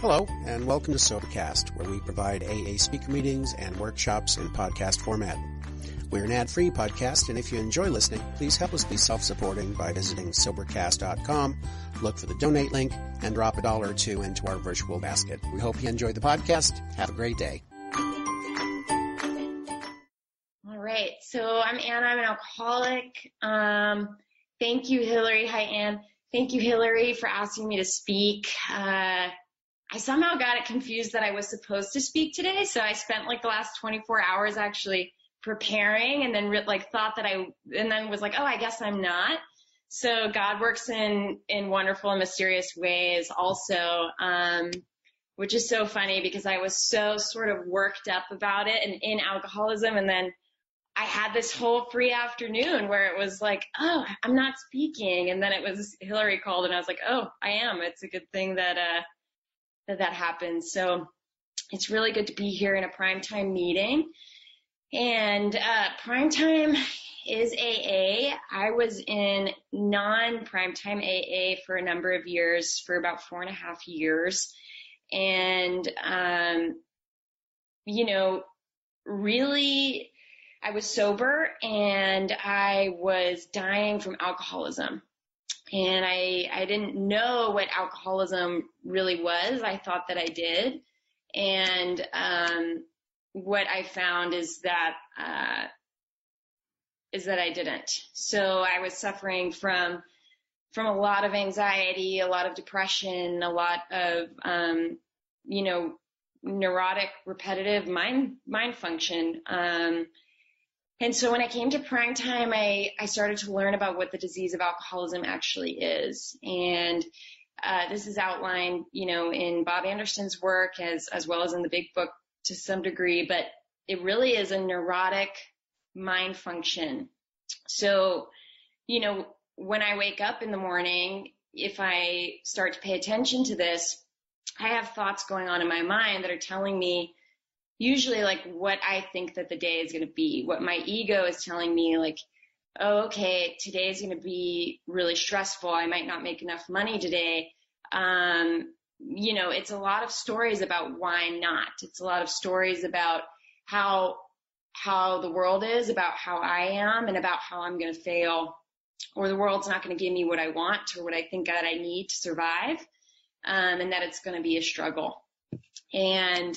Hello, and welcome to Sobercast, where we provide AA speaker meetings and workshops in podcast format. We're an ad-free podcast, and if you enjoy listening, please help us be self-supporting by visiting Sobercast.com, look for the donate link, and drop a dollar or two into our virtual basket. We hope you enjoy the podcast. Have a great day. All right, so I'm Anna. I'm an alcoholic. Um, thank you, Hillary. Hi, Ann. Thank you, Hillary, for asking me to speak. Uh, I somehow got it confused that I was supposed to speak today. So I spent like the last 24 hours actually preparing and then like thought that I, and then was like, oh, I guess I'm not. So God works in, in wonderful and mysterious ways also. Um, which is so funny because I was so sort of worked up about it and in alcoholism. And then I had this whole free afternoon where it was like, oh, I'm not speaking. And then it was Hillary called and I was like, oh, I am. It's a good thing that, uh, that that happens. So it's really good to be here in a primetime meeting. And uh, primetime is AA. I was in non-primetime AA for a number of years, for about four and a half years. And, um, you know, really, I was sober and I was dying from alcoholism and I, I didn't know what alcoholism really was. I thought that I did. And, um, what I found is that, uh, is that I didn't. So I was suffering from, from a lot of anxiety, a lot of depression, a lot of, um, you know, neurotic, repetitive mind, mind function. Um, and so when I came to prime time, I, I started to learn about what the disease of alcoholism actually is. And uh, this is outlined, you know, in Bob Anderson's work as, as well as in the big book to some degree, but it really is a neurotic mind function. So, you know, when I wake up in the morning, if I start to pay attention to this, I have thoughts going on in my mind that are telling me, usually like what I think that the day is going to be, what my ego is telling me, like, oh, okay, today is going to be really stressful. I might not make enough money today. Um, you know, it's a lot of stories about why not. It's a lot of stories about how, how the world is, about how I am and about how I'm going to fail or the world's not going to give me what I want or what I think that I need to survive. Um, and that it's going to be a struggle. And,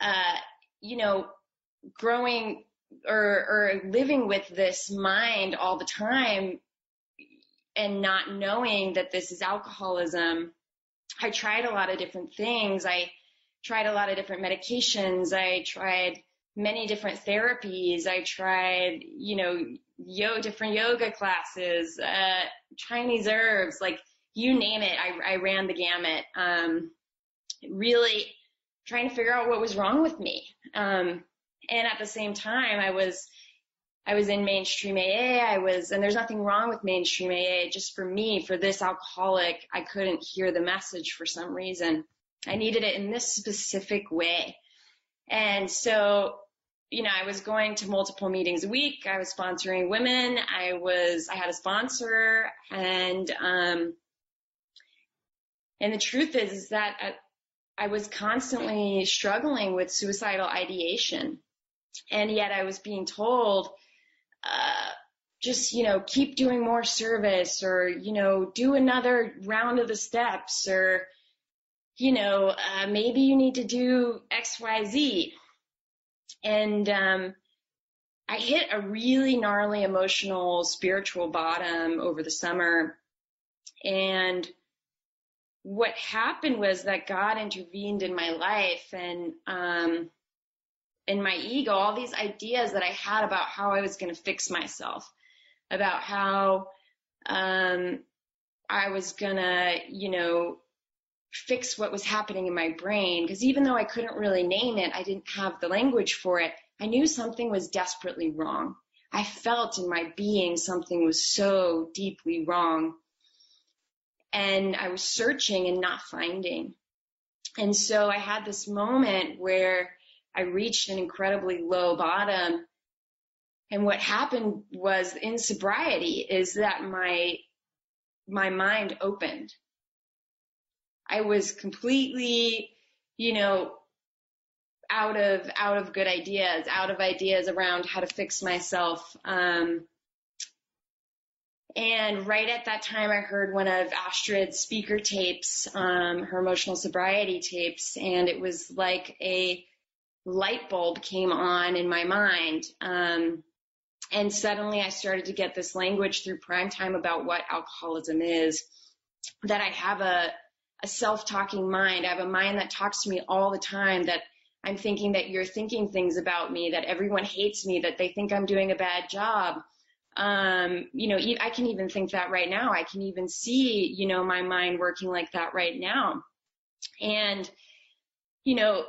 uh, you know, growing or, or living with this mind all the time and not knowing that this is alcoholism, I tried a lot of different things. I tried a lot of different medications. I tried many different therapies. I tried, you know, yo, different yoga classes, uh, Chinese herbs, like you name it. I, I ran the gamut. Um, really trying to figure out what was wrong with me. Um, and at the same time, I was, I was in mainstream AA. I was, and there's nothing wrong with mainstream AA. Just for me, for this alcoholic, I couldn't hear the message for some reason. I needed it in this specific way. And so, you know, I was going to multiple meetings a week. I was sponsoring women. I was, I had a sponsor and, um, and the truth is, is that I was constantly struggling with suicidal ideation. And yet I was being told, uh, just, you know, keep doing more service or, you know, do another round of the steps or, you know, uh, maybe you need to do X, Y, Z. And, um, I hit a really gnarly emotional spiritual bottom over the summer and what happened was that God intervened in my life and, um, in my ego, all these ideas that I had about how I was going to fix myself, about how, um, I was gonna, you know, fix what was happening in my brain. Cause even though I couldn't really name it, I didn't have the language for it. I knew something was desperately wrong. I felt in my being something was so deeply wrong and I was searching and not finding. And so I had this moment where I reached an incredibly low bottom. And what happened was in sobriety is that my, my mind opened. I was completely, you know, out of out of good ideas, out of ideas around how to fix myself. Um, and right at that time, I heard one of Astrid's speaker tapes, um, her emotional sobriety tapes, and it was like a light bulb came on in my mind. Um, and suddenly I started to get this language through prime time about what alcoholism is, that I have a, a self-talking mind. I have a mind that talks to me all the time, that I'm thinking that you're thinking things about me, that everyone hates me, that they think I'm doing a bad job. Um, you know, I can even think that right now. I can even see, you know, my mind working like that right now. And, you know,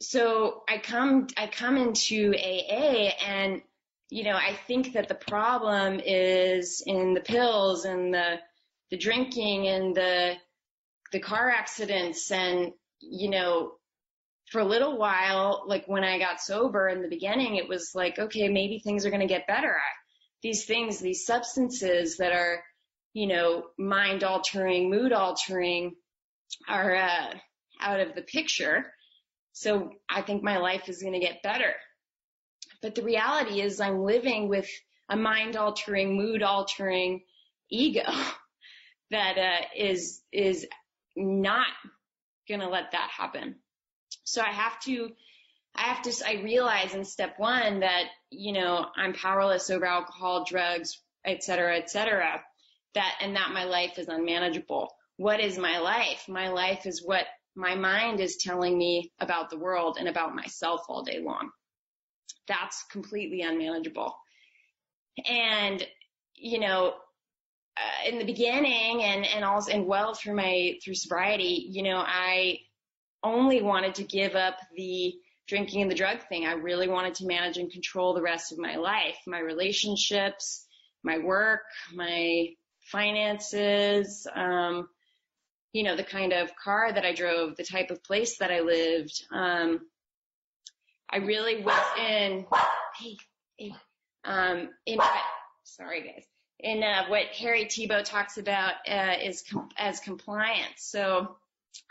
so I come, I come into AA and, you know, I think that the problem is in the pills and the, the drinking and the, the car accidents and, you know, for a little while, like when I got sober in the beginning, it was like, okay, maybe things are going to get better. These things, these substances that are, you know, mind altering, mood altering are uh, out of the picture. So I think my life is going to get better. But the reality is I'm living with a mind altering, mood altering ego that uh, is is not going to let that happen. So I have to, I have to, I realize in step one that, you know, I'm powerless over alcohol, drugs, et cetera, et cetera, that, and that my life is unmanageable. What is my life? My life is what my mind is telling me about the world and about myself all day long. That's completely unmanageable. And, you know, uh, in the beginning and, and also, and well through my, through sobriety, you know, I, only wanted to give up the drinking and the drug thing. I really wanted to manage and control the rest of my life, my relationships, my work, my finances, um, you know, the kind of car that I drove, the type of place that I lived. Um, I really was in, hey, hey, um, in sorry guys, in uh, what Harry Tiebout talks about uh, is com- as compliance. So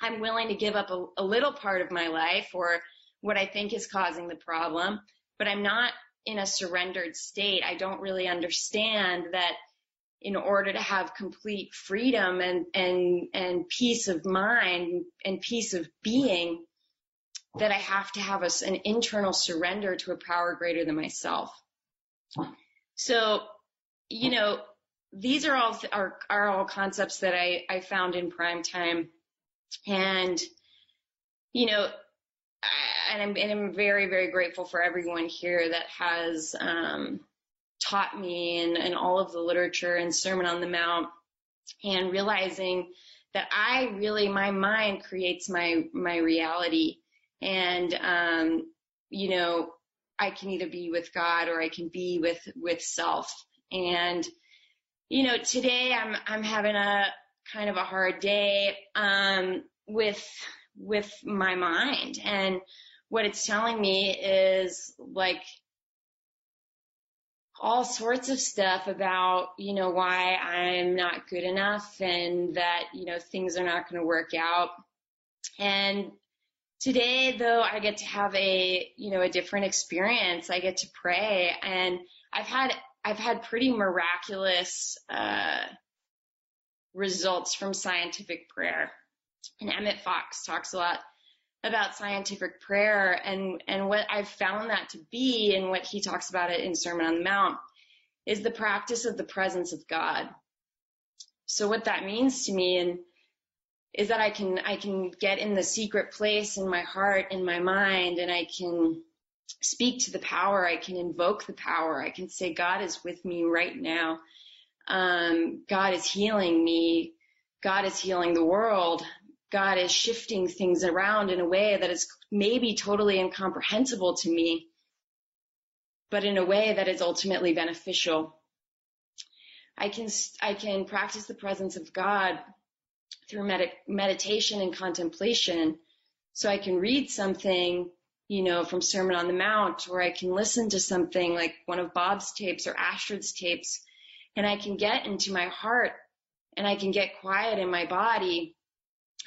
I'm willing to give up a, a little part of my life or what I think is causing the problem, but I'm not in a surrendered state. I don't really understand that in order to have complete freedom and, and, and peace of mind and peace of being, that I have to have a, an internal surrender to a power greater than myself. So, you know, these are all are, are all concepts that I, I found in prime time and, you know, and I'm, and I'm very, very grateful for everyone here that has um, taught me and, and all of the literature and Sermon on the Mount and realizing that I really, my mind creates my, my reality. And, um, you know, I can either be with God or I can be with, with self. And, you know, today I'm, I'm having a, kind of a hard day um, with with my mind, and what it's telling me is like all sorts of stuff about you know why I'm not good enough and that you know things are not going to work out. And today though I get to have a you know a different experience. I get to pray and I've had I've had pretty miraculous uh results from scientific prayer. And Emmet Fox talks a lot about scientific prayer and, and what I've found that to be and what he talks about it in Sermon on the Mount is the practice of the presence of God. So what that means to me and is that I can, I can get in the secret place in my heart, in my mind, and I can speak to the power. I can invoke the power. I can say, God is with me right now um, God is healing me. God is healing the world. God is shifting things around in a way that is maybe totally incomprehensible to me, but in a way that is ultimately beneficial. I can, I can practice the presence of God through med- meditation and contemplation. So I can read something, you know, from Sermon on the Mount, or I can listen to something like one of Bob's tapes or Astrid's tapes and I can get into my heart and I can get quiet in my body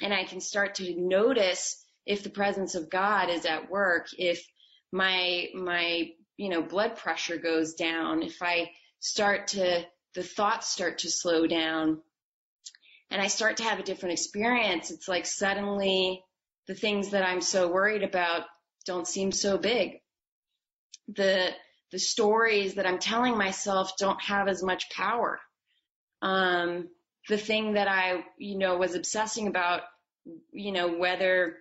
and I can start to notice if the presence of God is at work, if my, my, you know, blood pressure goes down, if I start to, the thoughts start to slow down and I start to have a different experience, it's like suddenly the things that I'm so worried about don't seem so big. The, the stories that I'm telling myself don't have as much power. Um, the thing that I, you know, was obsessing about, you know, whether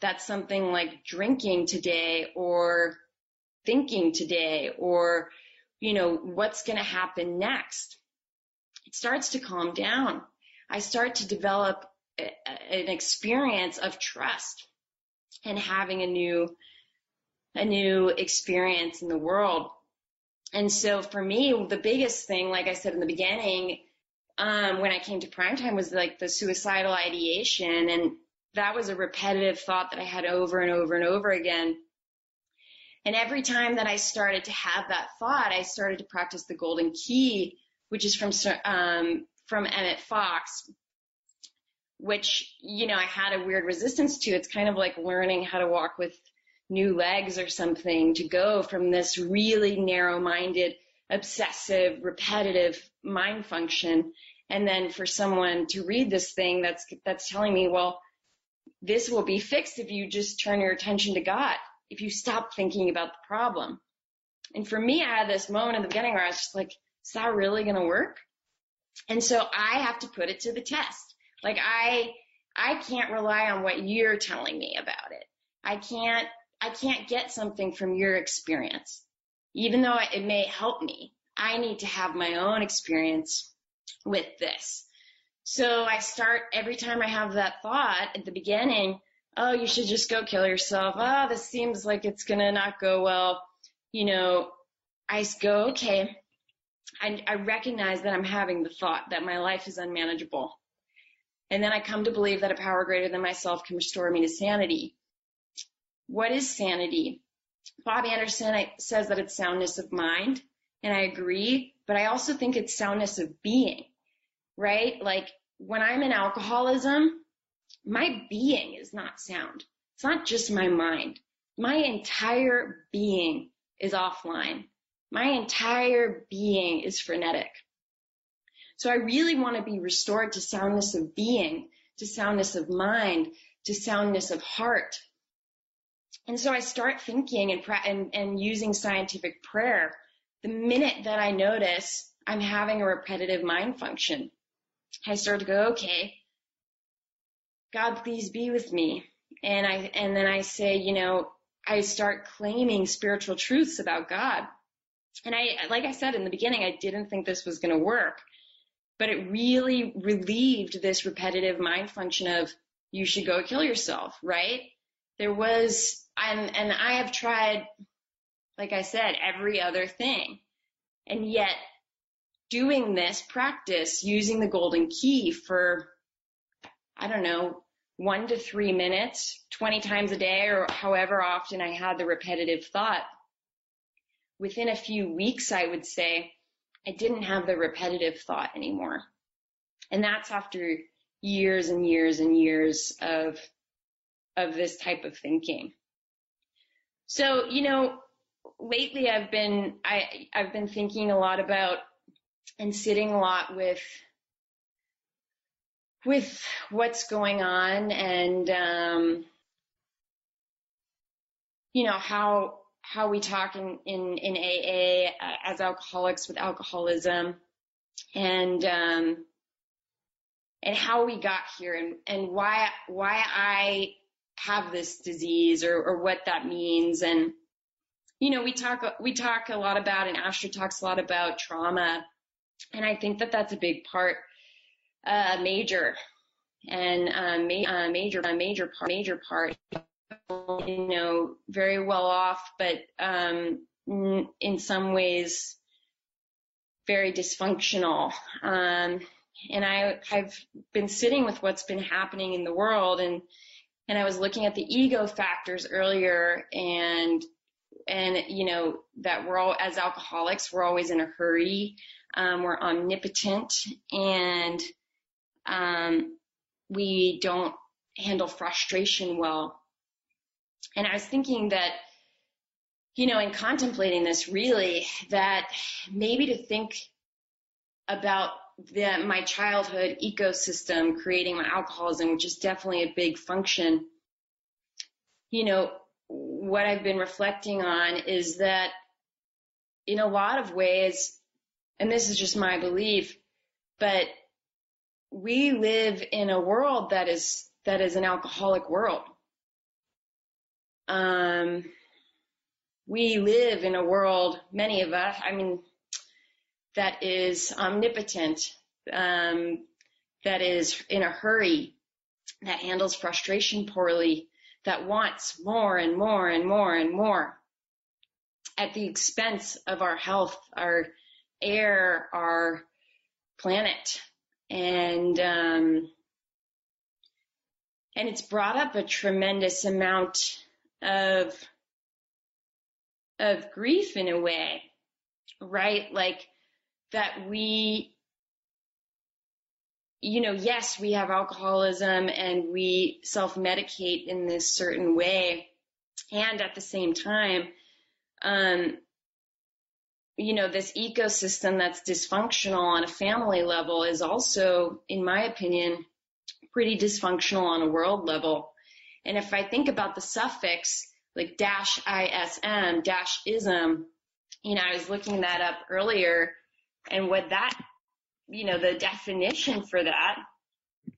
that's something like drinking today or thinking today or, you know, what's going to happen next. It starts to calm down. I start to develop a, an experience of trust and having a new, a new experience in the world. And so for me, the biggest thing, like I said in the beginning, um, when I came to primetime was like the suicidal ideation. And that was a repetitive thought that I had over and over and over again. And every time that I started to have that thought, I started to practice the golden key, which is from, um, from Emmet Fox, which, you know, I had a weird resistance to. It's kind of like learning how to walk with new legs or something to go from this really narrow minded, obsessive, repetitive mind function. And then for someone to read this thing that's, that's telling me, well, this will be fixed if you just turn your attention to God, if you stop thinking about the problem. And for me, I had this moment in the beginning where I was just like, is that really going to work? And so I have to put it to the test. Like I, I can't rely on what you're telling me about it. I can't, I can't get something from your experience. Even though it may help me, I need to have my own experience with this. So I start every time I have that thought at the beginning, oh, you should just go kill yourself. Oh, this seems like it's going to not go well. You know, I go, okay. I, I recognize that I'm having the thought that my life is unmanageable. And then I come to believe that a power greater than myself can restore me to sanity. What is sanity? Bob Anderson says that it's soundness of mind, and I agree, but I also think it's soundness of being, right? Like when I'm in alcoholism, my being is not sound. It's not just my mind. My entire being is offline. My entire being is frenetic. So I really want to be restored to soundness of being, to soundness of mind, to soundness of heart. And so I start thinking and, and, and using scientific prayer the minute that I notice I'm having a repetitive mind function. I start to go, okay, God, please be with me. And I, and then I say, you know, I start claiming spiritual truths about God. And I, like I said in the beginning, I didn't think this was going to work but it really relieved this repetitive mind function of you should go kill yourself, right? There was, and, and I have tried, like I said, every other thing. And yet doing this practice using the golden key for, I don't know, one to three minutes, 20 times a day or however often I had the repetitive thought. Within a few weeks, I would say, I didn't have the repetitive thought anymore. And that's after years and years and years of, of this type of thinking. So, you know, lately I've been, I, I've been thinking a lot about and sitting a lot with, with what's going on and, um, you know, how, how we talk in, in, in AA uh, as alcoholics with alcoholism and, um, and how we got here and, and why, why I have this disease or, or what that means. And, you know, we talk, we talk a lot about, and Asher talks a lot about trauma. And I think that that's a big part, uh, major and, um, ma- uh, major, a major part, major part you know, very well off, but um, in some ways very dysfunctional. Um, and I, I've been sitting with what's been happening in the world, and and I was looking at the ego factors earlier, and and you know that we're all as alcoholics, we're always in a hurry, um, we're omnipotent, and um, we don't handle frustration well. And I was thinking that, you know, in contemplating this really, that maybe to think about the, my childhood ecosystem creating my alcoholism, which is definitely a big function. You know, what I've been reflecting on is that in a lot of ways, and this is just my belief, but we live in a world that is that is an alcoholic world. Um, we live in a world, many of us, I mean, that is omnipotent, um, that is in a hurry, that handles frustration poorly, that wants more and more and more and more at the expense of our health, our air, our planet. And, um, and it's brought up a tremendous amount of, of grief in a way, right? Like that we, you know, yes, we have alcoholism and we self-medicate in this certain way. And at the same time, um, you know, this ecosystem that's dysfunctional on a family level is also, in my opinion, pretty dysfunctional on a world level. And if I think about the suffix, like dash ISM, dash ism, you know, I was looking that up earlier and what that, you know, the definition for that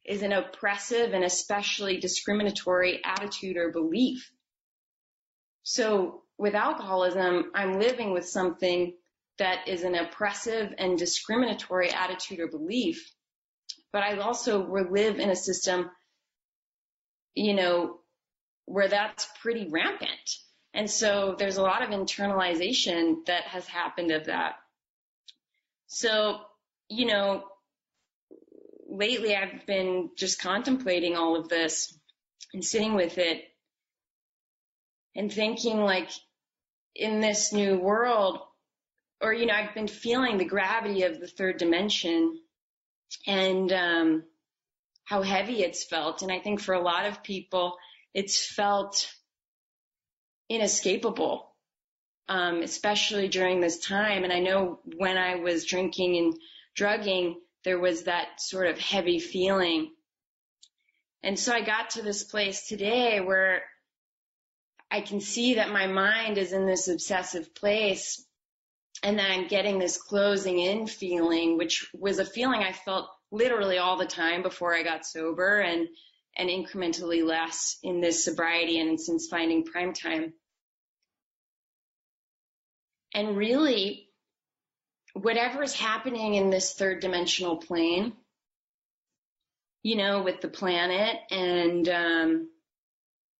is an oppressive and especially discriminatory attitude or belief. So with alcoholism, I'm living with something that is an oppressive and discriminatory attitude or belief. But I also live in a system, you know, where that's pretty rampant. And so there's a lot of internalization that has happened of that. So, you know, lately I've been just contemplating all of this and sitting with it and thinking like, in this new world, or, you know, I've been feeling the gravity of the third dimension and, um, how heavy it's felt. And I think for a lot of people, it's felt inescapable, um, especially during this time. And I know when I was drinking and drugging, there was that sort of heavy feeling. And so I got to this place today where I can see that my mind is in this obsessive place and then getting this closing in feeling, which was a feeling I felt literally all the time before I got sober and, and incrementally less in this sobriety and since finding prime time. And really, whatever is happening in this third dimensional plane, you know, with the planet and, um,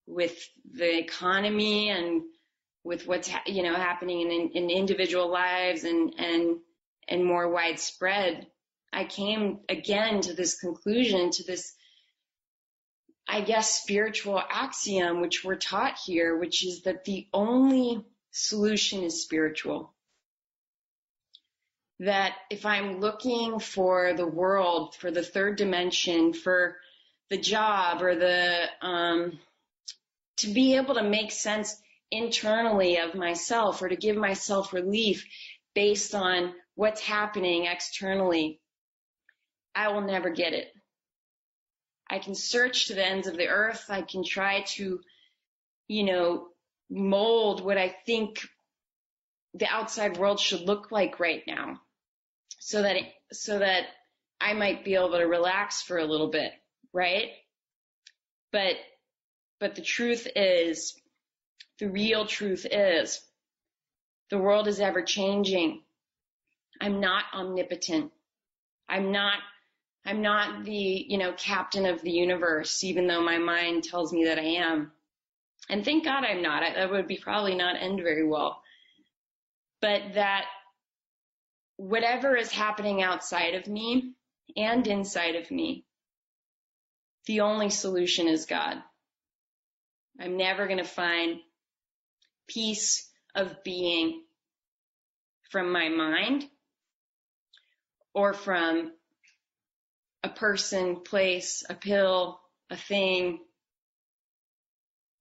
with the economy and with what's ha- you know happening in, in individual lives and and and more widespread i came again to this conclusion to this i guess spiritual axiom which we're taught here which is that the only solution is spiritual. That if i'm looking for the world for the third dimension for the job or the um, to be able to make sense internally of myself or to give myself relief based on what's happening externally, I will never get it. I can search to the ends of the earth. I can try to, you know, mold what I think the outside world should look like right now so that it, so that I might be able to relax for a little bit, right? But but the truth is, the real truth is, the world is ever changing. I'm not omnipotent. I'm not, I'm not the, you know, captain of the universe, even though my mind tells me that I am. And thank God I'm not. That would be probably not end very well. But that whatever is happening outside of me and inside of me, the only solution is God. I'm never going to find peace of being from my mind or from a person, place, a pill, a thing,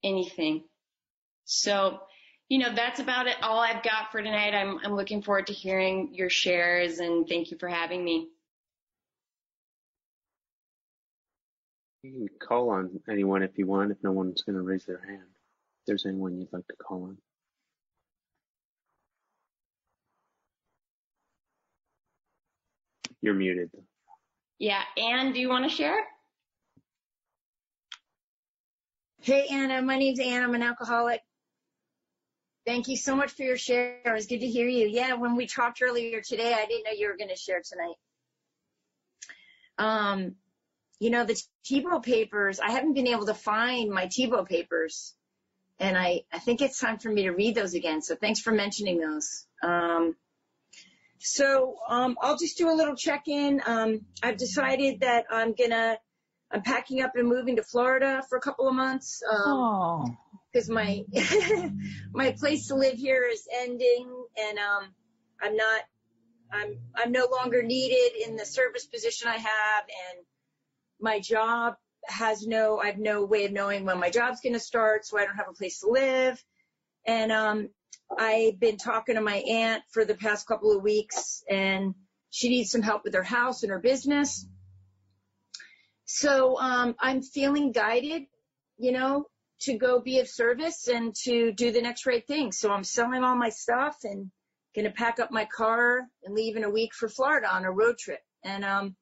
anything. So, you know, that's about it. All I've got for tonight. I'm, I'm looking forward to hearing your shares and thank you for having me. You can call on anyone if you want, if no one's going to raise their hand. If there's anyone you'd like to call on. You're muted. Yeah. Anne, do you want to share? Hey, Anna. My name's Anne. I'm an alcoholic. Thank you so much for your share. It was good to hear you. Yeah, when we talked earlier today, I didn't know you were going to share tonight. Um, you know, the Tiebout papers, I haven't been able to find my Tiebout papers. And I, I think it's time for me to read those again. So thanks for mentioning those. Um, so um, I'll just do a little check-in. Um, I've decided that I'm gonna, I'm packing up and moving to Florida for a couple of months. Um, because my my place to live here is ending, and um, I'm not, I'm I'm no longer needed in the service position I have, and my job has no, I have no way of knowing when my job's going to start, so I don't have a place to live. And um, I've been talking to my aunt for the past couple of weeks, and she needs some help with her house and her business. So um, I'm feeling guided, you know, to go be of service and to do the next right thing. So I'm selling all my stuff and going to pack up my car and leave in a week for Florida on a road trip. And um,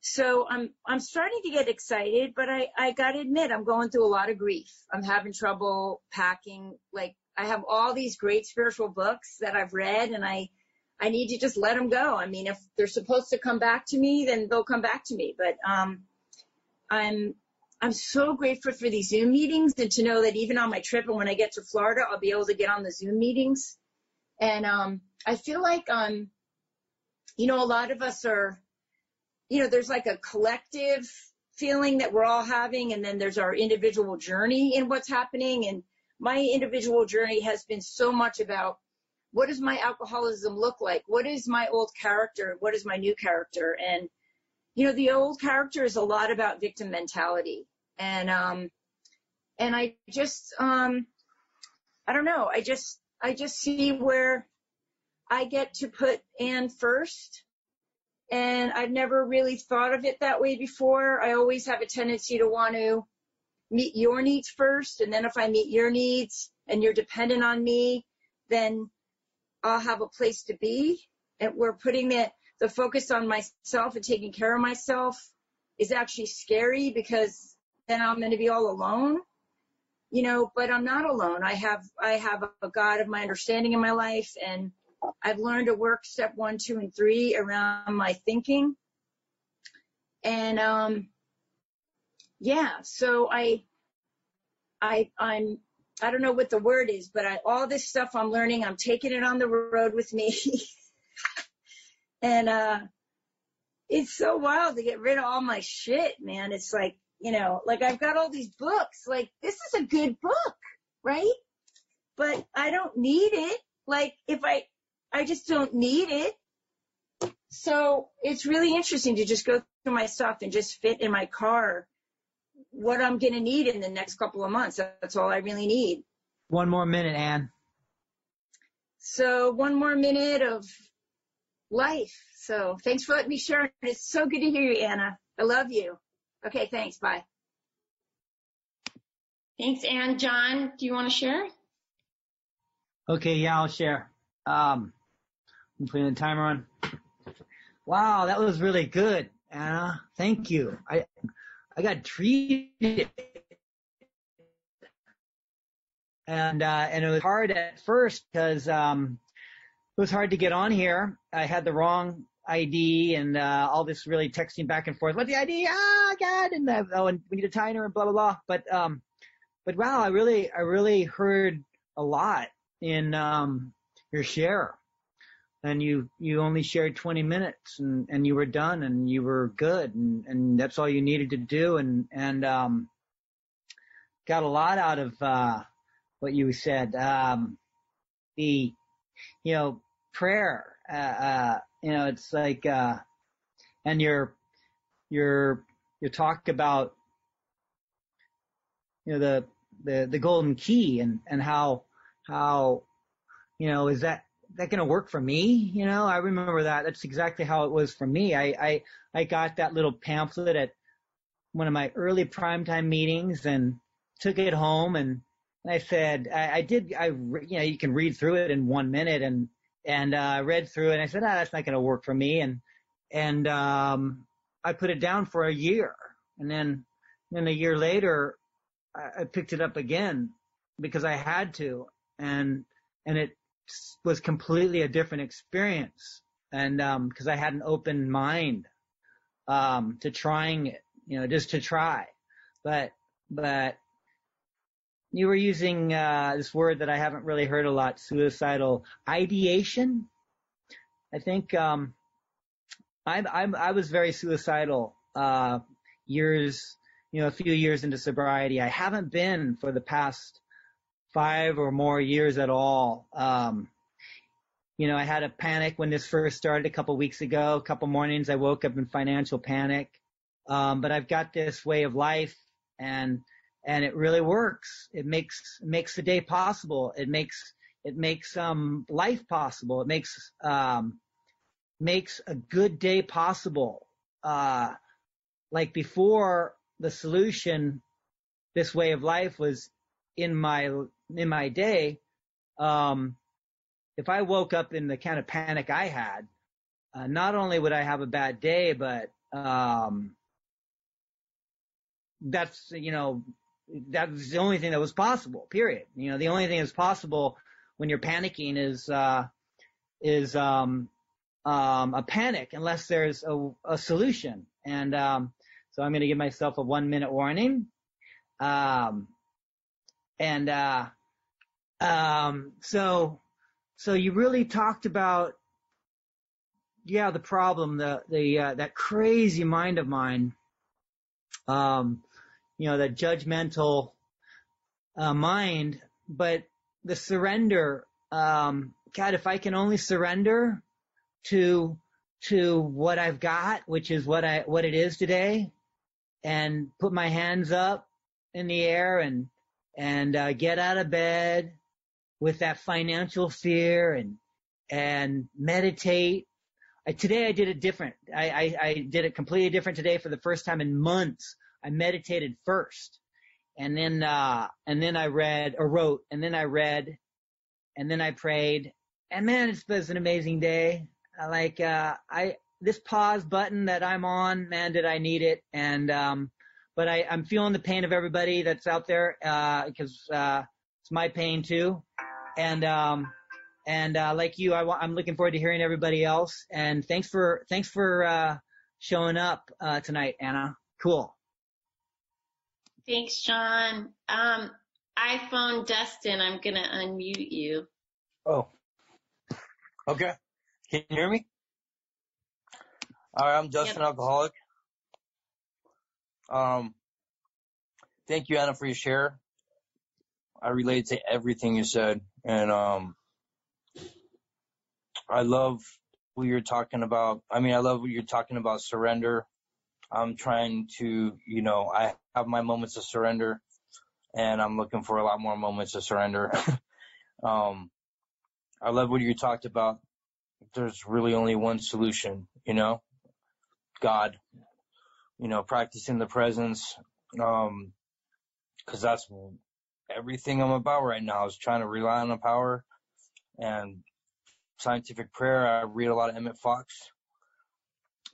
so I'm I'm starting to get excited, but I I got to admit I'm going through a lot of grief. I'm having trouble packing. Like I have all these great spiritual books that I've read, and I I need to just let them go. I mean, if they're supposed to come back to me, then they'll come back to me. But um, I'm I'm so grateful for these Zoom meetings and to know that even on my trip and when I get to Florida, I'll be able to get on the Zoom meetings. And um, I feel like um, you know, a lot of us are you know, there's like a collective feeling that we're all having, and then there's our individual journey in what's happening. And my individual journey has been so much about what does my alcoholism look like? What is my old character? What is my new character? And, you know, the old character is a lot about victim mentality. And, um, and I just, um, I don't know. I just, I just see where I get to put Anne first and I've never really thought of it that way before. I always have a tendency to want to meet your needs first, and then if I meet your needs and you're dependent on me, then I'll have a place to be. And we're putting the, the focus on myself and taking care of myself is actually scary because then I'm going to be all alone, you know, but I'm not alone. I have, I have a God of my understanding in my life and I've learned to work step one, two, and three around my thinking. And, um, yeah, so I, I, I'm, I don't know what the word is, but I, all this stuff I'm learning, I'm taking it on the road with me. and, uh, it's so wild to get rid of all my shit, man. It's like, you know, like I've got all these books, like this is a good book, right? But I don't need it. Like if I, I just don't need it. So it's really interesting to just go through my stuff and just fit in my car what I'm going to need in the next couple of months. That's all I really need. One more minute, Anne. So one more minute of life. So thanks for letting me share. It's so good to hear you, Anna. I love you. Okay, thanks. Bye. Thanks, Anne. John, do you want to share? Okay, yeah, I'll share. Um, I'm putting the timer on. Wow, that was really good, Anna. Thank you. I I got treated. And uh, and it was hard at first because um, it was hard to get on here. I had the wrong ID and uh, all this really texting back and forth. What's the ID? Ah, God! And uh, oh, and we need a timer and blah blah blah. But um, but wow, I really I really heard a lot in um your share and you you only shared 20 minutes and and you were done and you were good and and that's all you needed to do. And and um got a lot out of uh what you said. Um the you know prayer uh, uh you know it's like uh and your your you talk about you know the the the golden key and and how how you know is that that going to work for me? You know, I remember that. That's exactly how it was for me. I I I got that little pamphlet at one of my early primetime meetings and took it home and, I said I, I did I you know you can read through it in one minute and and uh, I read through it and I said ah that's not going to work for me and and um I put it down for a year and then then a year later I, I picked it up again because I had to and and it was completely a different experience. And um because I had an open mind um to trying it you know just to try. But but you were using uh this word that I haven't really heard a lot suicidal ideation? I think um I'm I'm I was very suicidal uh years you know a few years into sobriety. I haven't been for the past five or more years at all. Um, you know, I had a panic when this first started a couple weeks ago. A couple mornings I woke up in financial panic. Um, but I've got this way of life and, and it really works. It makes, makes the day possible. It makes, it makes, um, life possible. It makes, um, makes a good day possible. Uh, like before the solution, this way of life was in my in my day, um, if I woke up in the kind of panic I had, uh, not only would I have a bad day, but um, that's you know that was the only thing that was possible. Period. You know, the only thing that's possible when you're panicking is uh, is um, um, a panic unless there's a, a solution. And um, so I'm going to give myself a one minute warning. Um, and uh, um, so, so you really talked about, yeah, the problem, the, the, uh, that crazy mind of mine, um, you know, that judgmental, uh, mind, but the surrender, um, God, if I can only surrender to, to what I've got, which is what I, what it is today, and put my hands up in the air and, and, uh, get out of bed with that financial fear and and meditate. I, today I did it different. I, I, I did it completely different today for the first time in months. I meditated first, and then uh, and then I read or wrote, and then I read, and then I prayed. And man, it's been an amazing day. Like uh, I this pause button that I'm on, man, did I need it? And um, but I, I'm feeling the pain of everybody that's out there because uh, uh, it's my pain too. And um, and uh, like you, I, am looking forward to hearing everybody else. And thanks for thanks for uh, showing up uh, tonight, Anna. Cool. Thanks, John. Um, iPhone Dustin, I'm gonna unmute you. Oh. Okay. Can you hear me? All right, I'm Justin yep. Alcoholic. Um, thank you, Anna, for your share. I relate to everything you said. And, um, I love what you're talking about. I mean, I love what you're talking about surrender. I'm trying to, you know, I have my moments of surrender and I'm looking for a lot more moments of surrender. um, I love what you talked about. There's really only one solution, you know, God, you know, practicing the presence. Um, cause that's everything I'm about right now is trying to rely on the power and scientific prayer. I read a lot of Emmet Fox.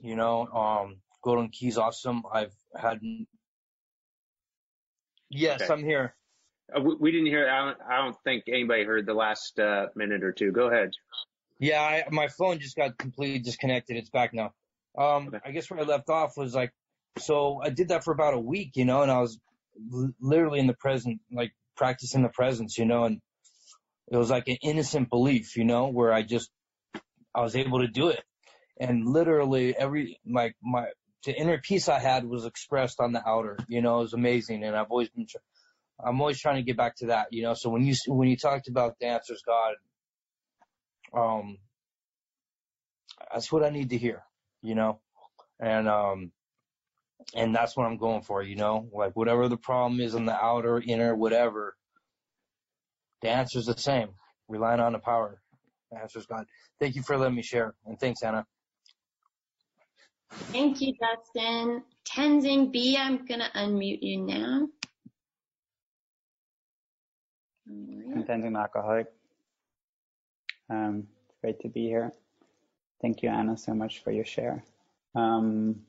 You know, um, Golden Key's awesome. I've had. Yes, okay. I'm here. Uh, we, we, didn't hear. I don't, I don't, think anybody heard the last uh, minute or two. Go ahead. Yeah, I, my phone just got completely disconnected. It's back now. Um. I guess where I left off was like, so I did that for about a week, you know, and I was literally in the present, like practicing the presence, you know, and it was like an innocent belief, you know, where I just, I was able to do it. And literally every, like my, the inner peace I had was expressed on the outer, you know, it was amazing. And I've always been, I'm always trying to get back to that, you know, so when you, when you talked about the answers God, um, that's what I need to hear, you know, and, um, and that's what I'm going for, you know, like whatever the problem is on the outer, inner, whatever, the answer is the same. Relying on the power. The answer is God. Thank you for letting me share. And thanks, Anna. Thank you, Dustin. Tenzing B, I'm going to unmute you now. I'm Tenzing Alcoholic. Um, it's great to be here. Thank you, Anna, so much for your share. Um,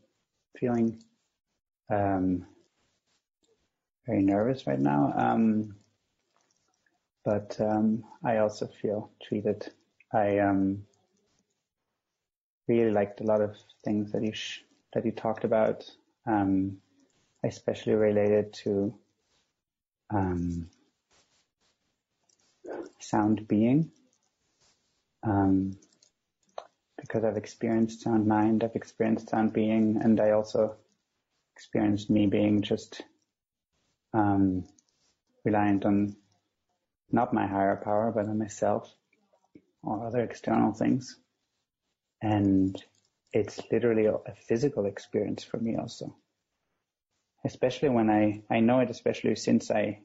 feeling um, very nervous right now, um, but um, I also feel treated. I um, really liked a lot of things that you sh- that you talked about, um, especially related to um, sound being. Um, because I've experienced sound mind, I've experienced sound being, and I also experienced me being just um, reliant on not my higher power, but on myself or other external things. And it's literally a physical experience for me also. Especially when I, I know it especially since I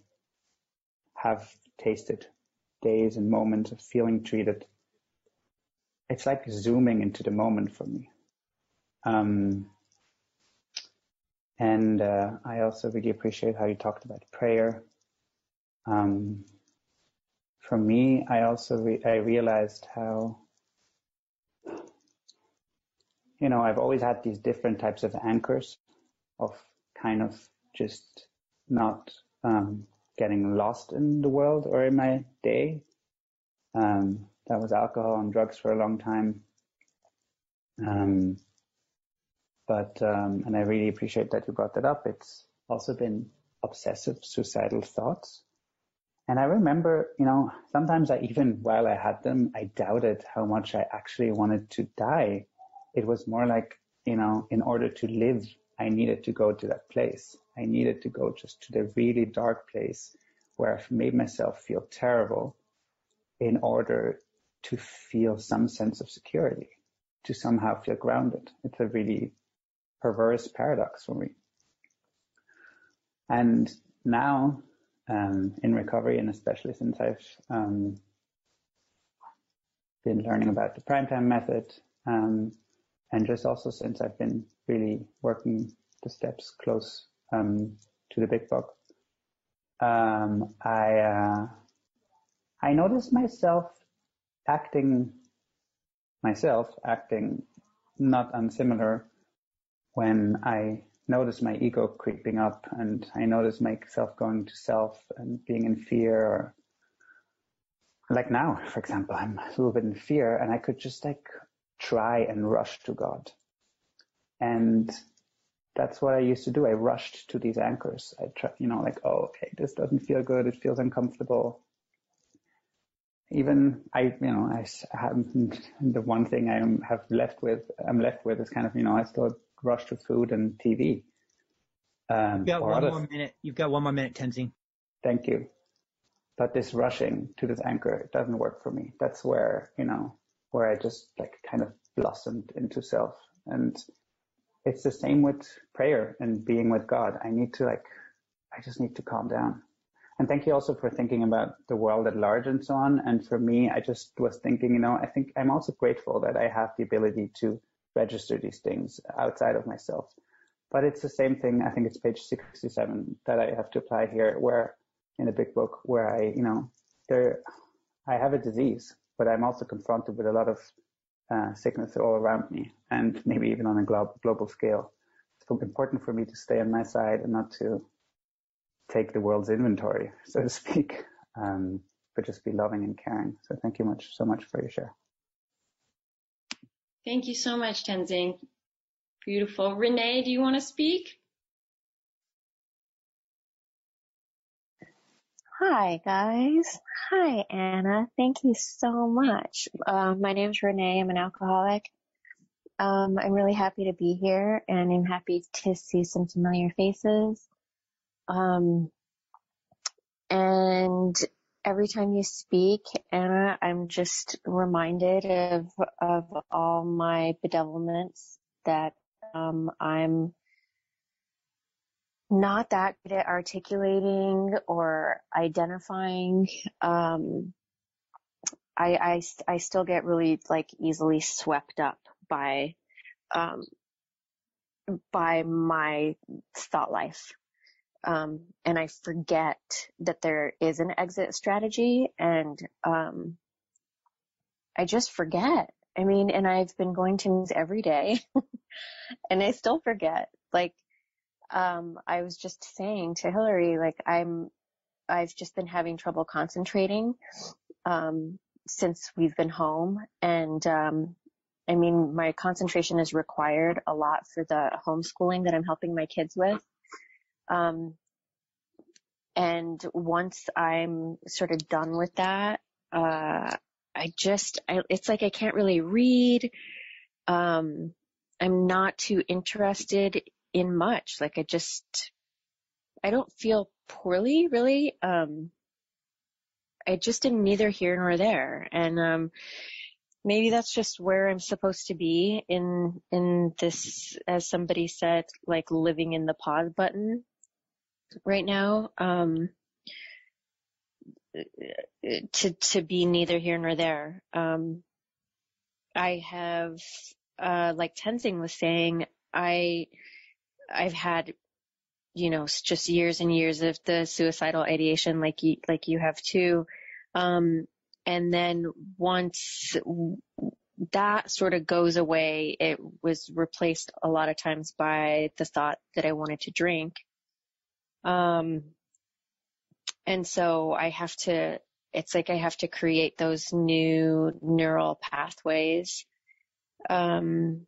have tasted days and moments of feeling treated. It's like zooming into the moment for me. Um, and uh, I also really appreciate how you talked about prayer. Um, for me, I also re- I realized how you know I've always had these different types of anchors of kind of just not um, getting lost in the world or in my day. Um, that was alcohol and drugs for a long time. Um, but um, and I really appreciate that you brought that up. It's also been obsessive suicidal thoughts. And I remember, you know, sometimes I even while I had them, I doubted how much I actually wanted to die. It was more like, you know, in order to live, I needed to go to that place. I needed to go just to the really dark place where I've made myself feel terrible in order to feel some sense of security, to somehow feel grounded. It's a really perverse paradox for me. And now, um, in recovery, and especially since I've um, been learning about the prime time method, um, and just also since I've been really working the steps close um, to the big book, um, I uh, I noticed myself acting myself acting not unsimilar when I notice my ego creeping up and I notice myself going to self and being in fear or like now, for example, I'm a little bit in fear and I could just like try and rush to God. And that's what I used to do. I rushed to these anchors. I try, you know, like, oh, okay, this doesn't feel good. It feels uncomfortable. Even I, you know, I have the one thing I have left with, I'm left with is kind of, you know, I still rush to food and TV. Um, You've got one more minute. You've got one more minute, Tenzing. Thank you. But this rushing to this anchor, it doesn't work for me. That's where, you know, where I just like kind of blossomed into self. And it's the same with prayer and being with God. I need to like, I just need to calm down. And thank you also for thinking about the world at large and so on. And for me, I just was thinking, you know, I think I'm also grateful that I have the ability to register these things outside of myself. But it's the same thing. I think it's page 67 that I have to apply here where in the big book where I, you know, there, I have a disease, but I'm also confronted with a lot of uh, sickness all around me and maybe even on a glo- global scale. It's important for me to stay on my side and not to take the world's inventory, so to speak, um, but just be loving and caring. So thank you much so much for your share. Thank you so much, Tenzing. Beautiful. Renee, do you want to speak? Hi, guys. Hi, Anna. Thank you so much. Uh, my name is Renee. I'm an alcoholic. Um, I'm really happy to be here and I'm happy to see some familiar faces. Um, and every time you speak, Anna, I'm just reminded of of all my bedevilments that um, I'm not that good at articulating or identifying. Um, I, I, I still get really like easily swept up by, um, by my thought life. Um, and I forget that there is an exit strategy and, um, I just forget. I mean, and I've been going to meetings every day and I still forget. Like, um, I was just saying to Hillary, like, I'm, I've just been having trouble concentrating, um, since we've been home. And, um, I mean, my concentration is required a lot for the homeschooling that I'm helping my kids with. Um, and once I'm sort of done with that, uh, I just, I, it's like I can't really read. Um, I'm not too interested in much. Like I just, I don't feel poorly really. Um, I just am neither here nor there. And, um, maybe that's just where I'm supposed to be in, in this, as somebody said, like living in the pause button right now. Um, to to be neither here nor there. Um, I have, uh, like Tenzing was saying, I I've had, you know, just years and years of the suicidal ideation, like you like you have too. Um, and then once that sort of goes away, it was replaced a lot of times by the thought that I wanted to drink. Um, and so I have to, it's like I have to create those new neural pathways. Um,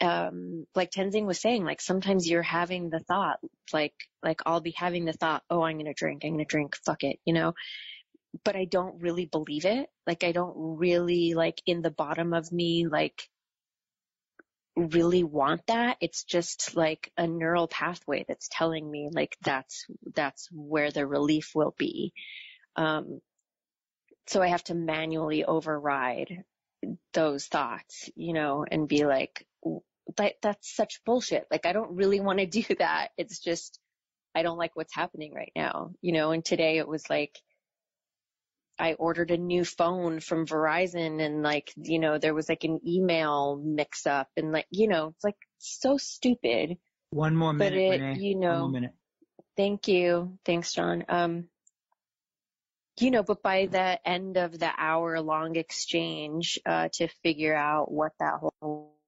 um, like Tenzing was saying, like sometimes you're having the thought, like, like I'll be having the thought, oh, I'm going to drink, I'm going to drink, fuck it, you know, but I don't really believe it. Like I don't really like in the bottom of me, like really want that. It's just like a neural pathway that's telling me like that's, that's where the relief will be. Um, so I have to manually override those thoughts, you know, and be like, that, that's such bullshit. Like I don't really want to do that. It's just, I don't like what's happening right now, you know, and today it was like, I ordered a new phone from Verizon and like, you know, there was like an email mix up and like, you know, it's like so stupid. One more minute, but it, Renee. you know, One more minute. thank you. Thanks, John. Um, you know, but by the end of the hour long exchange, uh, to figure out what that whole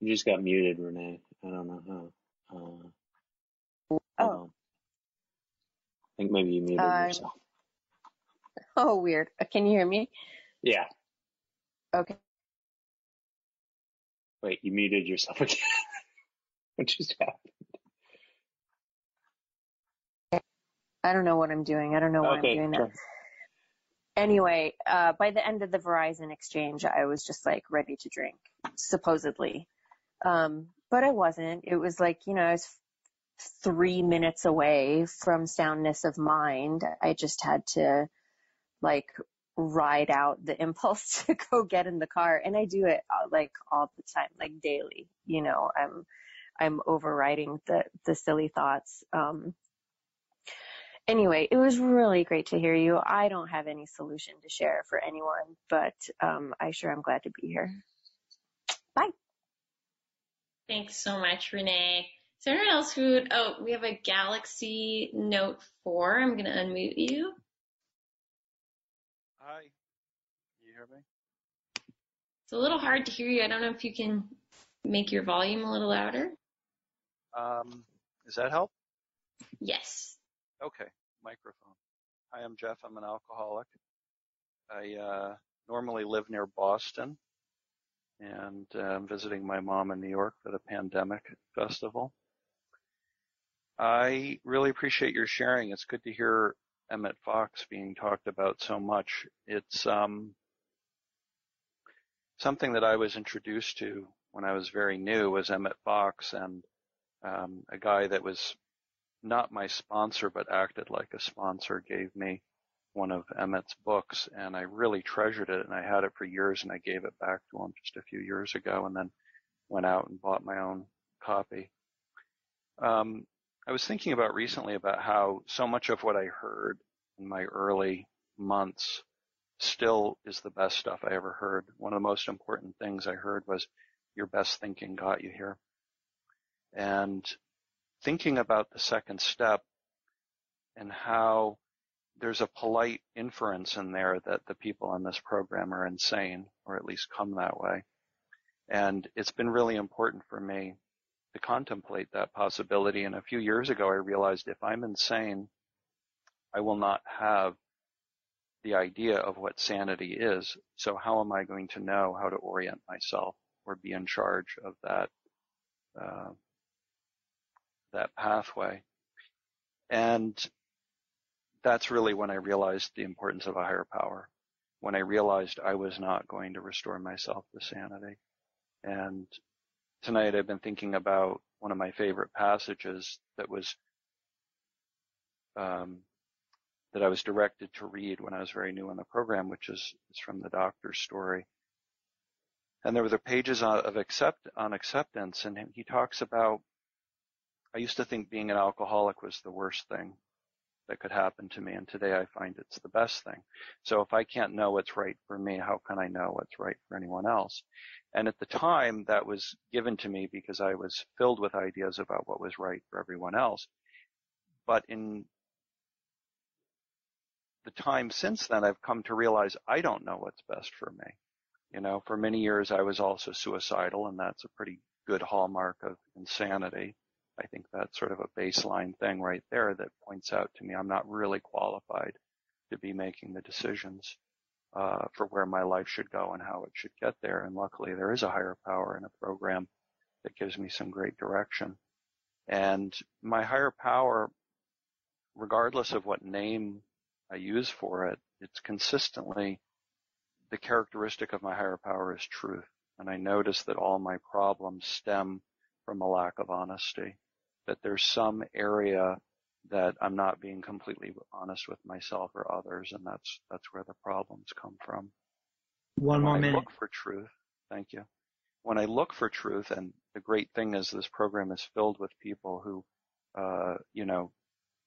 You just got muted, Renee. I don't know how. Uh, Oh. hold. I think maybe you muted Uh, yourself. Oh, weird. Uh, Can you hear me? Yeah. Okay. Wait, you muted yourself again. what just happened? I don't know what I'm doing. I don't know what Okay, I'm doing that. sure. Anyway, uh, by the end of the Verizon exchange, I was just like ready to drink, supposedly. Um, but I wasn't. It was like, you know, I was three minutes away from soundness of mind. I just had to like ride out the impulse to go get in the car. And I do it uh, like all the time, like daily, you know, I'm, I'm overriding the, the silly thoughts. Um, anyway, it was really great to hear you. I don't have any solution to share for anyone, but, um, I sure am glad to be here. Bye. Thanks so much, Renee. Is there anyone else who would, oh, we have a Galaxy Note 4. I'm going to unmute you. Hi. You hear me? It's a little hard to hear you. I don't know if you can make your volume a little louder. Um, does that help? Yes. Okay. Microphone. Hi, I'm Jeff. I'm an alcoholic. I uh, normally live near Boston, and uh, I'm visiting my mom in New York for the pandemic festival. I really appreciate your sharing. It's good to hear Emmet Fox being talked about so much. It's um, something that I was introduced to when I was very new was Emmet Fox and um, a guy that was not my sponsor but acted like a sponsor gave me one of Emmet's books, and I really treasured it, and I had it for years, and I gave it back to him just a few years ago, and then went out and bought my own copy. Um, I was thinking about recently about how so much of what I heard in my early months still is the best stuff I ever heard. One of the most important things I heard was your best thinking got you here. And thinking about the second step and how there's a polite inference in there that the people on this program are insane, or at least come that way. And it's been really important for me to contemplate that possibility. And a few years ago, I realized if I'm insane, I will not have the idea of what sanity is. So how am I going to know how to orient myself or be in charge of that, uh, that pathway? And that's really when I realized the importance of a higher power. When I realized I was not going to restore myself to sanity. And tonight I've been thinking about one of my favorite passages that was um, that I was directed to read when I was very new in the program, which is, is from the doctor's story. And there were the pages of accept on acceptance, and he talks about. I used to think being an alcoholic was the worst thing that could happen to me, and today I find it's the best thing. So if I can't know what's right for me, how can I know what's right for anyone else? And at the time, that was given to me because I was filled with ideas about what was right for everyone else. But in the time since then, I've come to realize I don't know what's best for me. You know, for many years I was also suicidal, and that's a pretty good hallmark of insanity. I think that's sort of a baseline thing right there that points out to me I'm not really qualified to be making the decisions uh, for where my life should go and how it should get there. And luckily, there is a higher power in a program that gives me some great direction. And my higher power, regardless of what name I use for it, it's consistently the characteristic of my higher power is truth. And I notice that all my problems stem from a lack of honesty, that there's some area that I'm not being completely honest with myself or others, and that's that's where the problems come from. One when more I minute. look for truth. Thank you. When I look for truth, and the great thing is this program is filled with people who, uh, you know,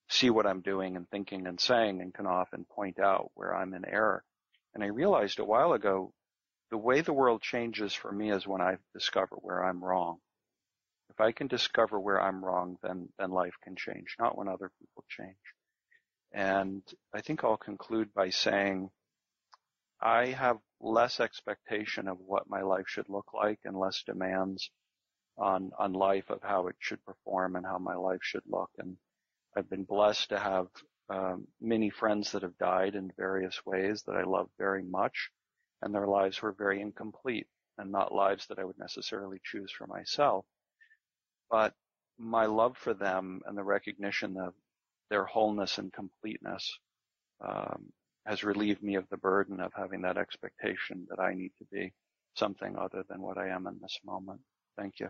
see what I'm doing and thinking and saying and can often point out where I'm in error. And I realized a while ago, the way the world changes for me is when I discover where I'm wrong. If I can discover where I'm wrong, then, then life can change, not when other people change. And I think I'll conclude by saying I have less expectation of what my life should look like and less demands on, on life of how it should perform and how my life should look. And I've been blessed to have um, many friends that have died in various ways that I love very much, and their lives were very incomplete and not lives that I would necessarily choose for myself. But my love for them and the recognition of their wholeness and completeness um, has relieved me of the burden of having that expectation that I need to be something other than what I am in this moment. Thank you.